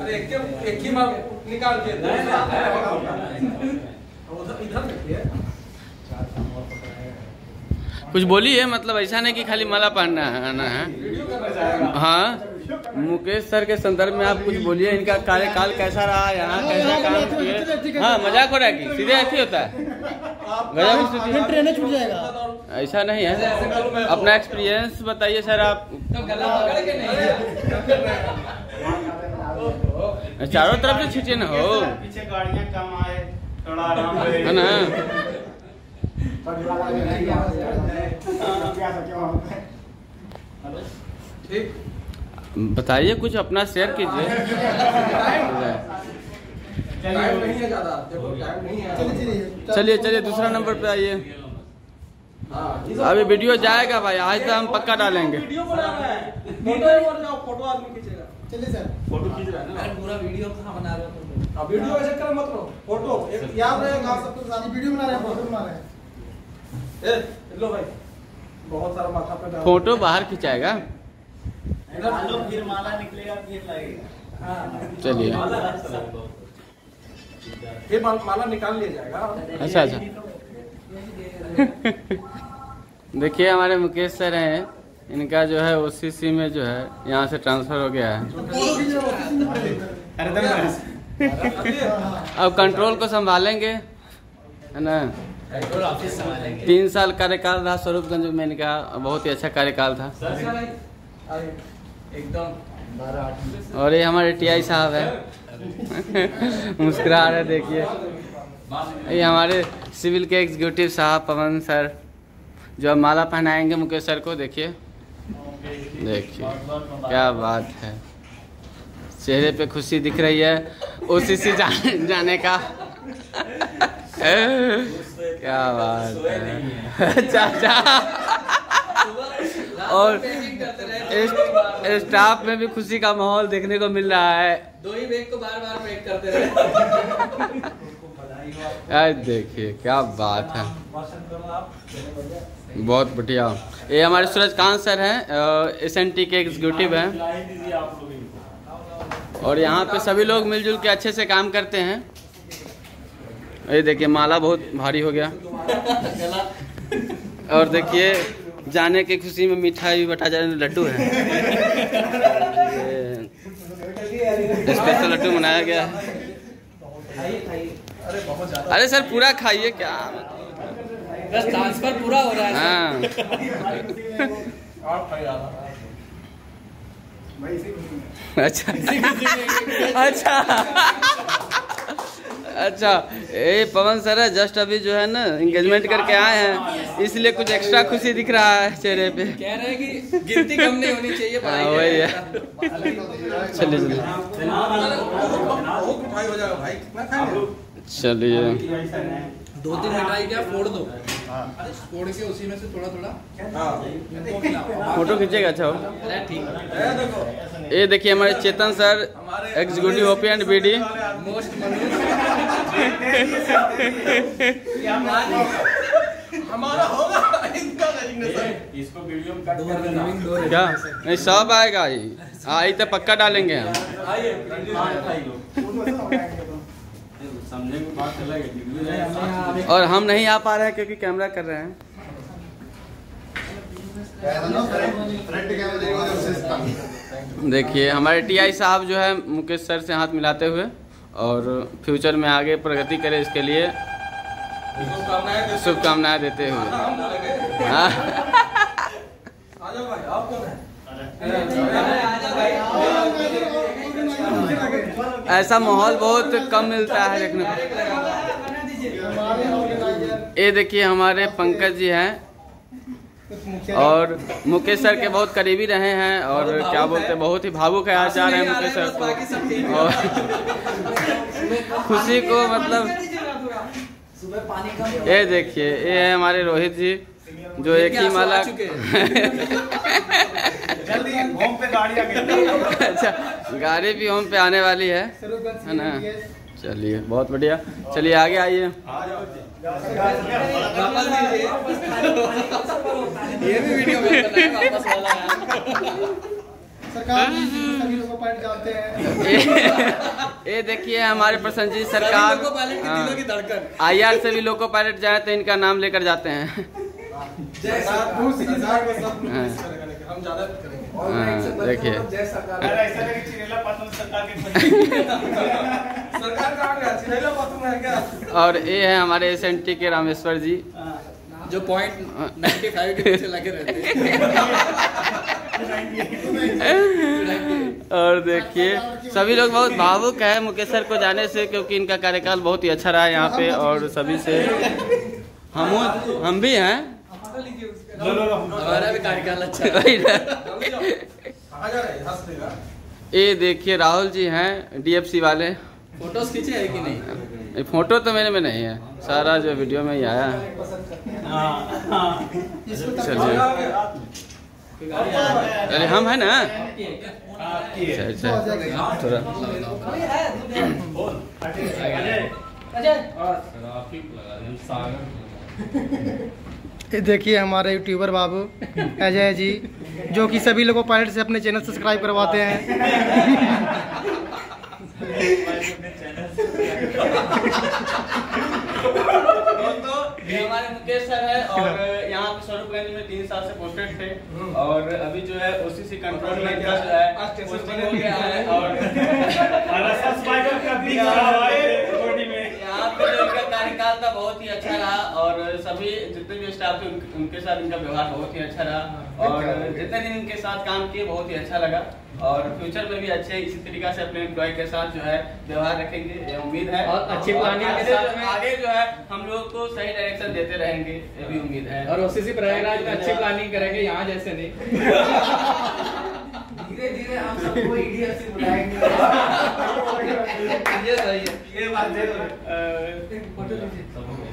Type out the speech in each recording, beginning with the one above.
अरे एक के- एक ही माल निकाल के। नहीं, नहीं, नहीं। उधर इधर देखिए। कुछ बोलिए मतलब ऐसा नहीं कि खाली माला पहनना है आना है? हाँ। मुकेश सर के संदर्भ में आप कुछ बोलिए इनका कार्यकाल कैसा रहा यहाँ कैसा काम किए? हाँ मज़ाक हो रहा है कि सीधे ऐसे होता है। गजब स्थिति छूट जाएगा। ऐसा नहीं है। अपना एक्सपीरियंस बताइए सर आप तो गला पकड़ के नहीं चारों तरफ़ से छींचे न हो। पीछे गाड़ियाँ कम आए थोड़ा आराम है ना? ठीक बताइए कुछ अपना शेयर कीजिए। टाइम नहीं है ज़्यादा। देखो टाइम नहीं है। चलिए चलिए दूसरा नंबर पे आइए। अभी वीडियो जाएगा भाई आज तो हम पक्का डालेंगे। वीडियो बना रहा है। फ़ोटो और जाओ फ़ोटो आदमी खींचेगा। चलिए सर। फ़ोटो खींच रहा है ना? पूरा वीडियो कहाँ बना रहे हो अब वीडियो ऐसे कर मत रहो फ़ोटो एक याद रहेगा आप सबके साथ वीडियो बना रहे हैं फ़ोटो बना रहे हैं। ए लो भाई बहुत सारा माथा पे फ़ोटो बाहर खिंचाएगा। डालो फिर माला निकलेगा फिर लगेगा। चलिए। ये माला निकाल लिया जाएगा। अच्छा अच्छा। देखिए, हमारे मुकेश सर हैं। इनका जो है ओसीसी में जो है, यहाँ से ट्रांसफ़र हो गया है। अब कंट्रोल को संभालेंगे, है ना? तीन साल कार्यकाल रहा स्वरूपगंज में इनका, बहुत ही अच्छा कार्यकाल था। और ये हमारे टीआई साहब है। मुस्कुरा रहे देखिए। ये हमारे सिविल के एग्जीक्यूटिव साहब पवन सर। जो माला पहनाएँगे मुकेश सर को देखिए। देखिए क्या बात है। चेहरे पे खुशी दिख रही है ओसीसी जा, जाने का। क्या बात है। अच्छा और स्टाफ में भी खुशी का माहौल देखने को मिल रहा है। दो ही बैग को बार बार करते रहे। देखिए क्या बात है। बहुत बढ़िया। ये हमारे सूरजकांत सर हैं एस एन टी के एग्जीक्यूटिव हैं। और यहाँ पे सभी लोग मिलजुल के अच्छे से काम करते हैं। ये देखिए, माला बहुत भारी हो गया। और देखिए, जाने की खुशी में मिठाई भी बटा जा रहा लड्डू है। स्पेशल लड्डू बनाया गया है। अरे सर, पूरा खाइए क्या? बस ट्रांसफ़र पूरा हो रहा है। हाँ। अच्छा। अच्छा। अच्छा। ये पवन सर है जस्ट अभी जो है ना इंगेजमेंट करके आए हैं। इसलिए कुछ एक्स्ट्रा खुशी दिख रहा है चेहरे पे। कह रहे हैं कि गिनती कम नहीं होनी चाहिए हाँ, वही है। चलिए चलिए। हो चलिए। दो तीन मिठाई क्या फोड़ दो। फोड़ के उसी में से थोड़ा थोड़ा। फ़ोटो खींचेगा अच्छा। हो ये देखिए हमारे Chetan sir executive OP and B D हमारा होगा इनका इसको वीडियो में कट कर देना। क्या? नहीं सब आएगा। ही आई तो पक्का डालेंगे हम। समझने की बात अलग है और हम नहीं आ पा रहे हैं क्योंकि कैमरा कर रहे हैं। देखिए हमारे टीआई साहब जो है मुकेश सर से हाथ मिलाते हुए और फ्यूचर में आगे प्रगति करे इसके लिए शुभकामनाएँ देते हुए हम बोलेंगे हाँ आ जाओ भाई आप कौन है ऐसा माहौल बहुत कम मिलता है देखने को। ये देखिए हमारे पंकज जी हैं और मुकेश सर के बहुत करीबी रहे हैं और क्या बोलते हैं बहुत ही भावुक है आज जा रहे हैं मुकेश सर को। और खुशी को मतलब सुबह पानी कम ये देखिए ये है हमारे रोहित जी जो एक ही माला जल्दी होम पे गाड़ी आ गई। अच्छा गाड़ी भी होम पे आने वाली है। है ना? चलिए बहुत बढ़िया। चलिए आगे आइए। ये भी वीडियो में है हैं। ये- देखिए हमारे प्रसन्नजीत सरकार हाँ। लोको पायलट के दिलों की धड़कन। आई आर से भी लोको पायलट जाए तो इनका नाम लेकर जाते हैं। हाँ। हम ज़्यादा करेंगे। हाँ, देखिए। सरकार। अरे ऐसा लगे चिरेला पाटन सरकार के सरकार कहाँ गया? चिरेला पातू में है क्या? और ये है हमारे एस एन टी के रामेश्वर जी। जो पॉइंट 95 के पीछे लगे रहते हैं। और देखिए सभी लोग बहुत भावुक है मुकेश सर को जाने से क्योंकि इनका कार्यकाल बहुत ही अच्छा रहा है यहाँ पे और सभी से हम हम भी हैं। हमारा भी कार्यकाल अच्छा है। वही ना। आ जा रहे हंस देगा ये देखिए राहुल जी हैं डीएफसी वाले। फ़ोटोज़ खींचे है कि नहीं? फ़ोटो तो मेरे में नहीं है। सारा जो वीडियो में ही आया है। चलिए। अरे हम है ना? अच्छा अच्छा थोड़ा। ये देखिए हमारे यूट्यूबर बाबू अजय जी जो कि सभी लोगों पायलट से अपने चैनल सब्सक्राइब करवाते हैं। तो ये हमारे मुकेश सर है और यहाँ पे स्वरूपगंज में तीन साल से पोस्टेड थे और अभी जो है ओसीसी कंट्रोल में जो है। हो है और यहाँ पे जो इनका कार्यकाल था बहुत ही अच्छा रहा और सभी जितने भी स्टाफ थे उनके, उनके साथ इनका व्यवहार बहुत ही अच्छा रहा और जितने दिन इनके साथ काम किए बहुत ही अच्छा लगा और फ्यूचर में भी अच्छे इसी तरीका से अपने एम्प्लॉय के साथ जो है व्यवहार रखेंगे ये उम्मीद है। और अच्छी आगे के साथ जो है- आगे जो है हम लोग को सही डायरेक्शन देते रहेंगे ये भी उम्मीद है। और ओसीसी प्रयागराज में अच्छी प्लानिंग करेंगे यहाँ जैसे नहीं। धीरे धीरे हम सबको ईडीएफ से बुलाएँगे। ये सही है ये बात है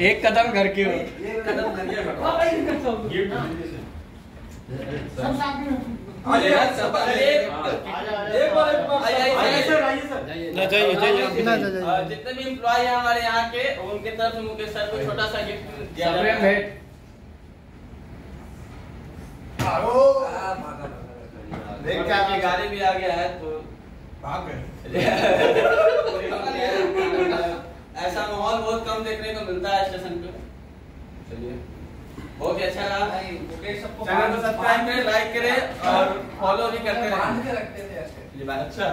एक कदम घर की ओर। एक कदम घर की ओर अरे यार सब एक बार एक बार आइए, आइए, ना जाइए जितने भी एम्प्लॉय हैं। हमारे यहाँ के उनके तरफ़ से मुकेश सर को छोटा सा गिफ्ट दिया जा रहा है। देख के आपकी गाड़ी भी आ गया है तो भाग गए ऐसा माहौल बहुत कम देखने को मिलता है स्टेशन पे चलिए। बहुत ही अच्छा रहा। चैनल को सब्सक्राइब करें लाइक करें और फॉलो भी करते रहें। अच्छा।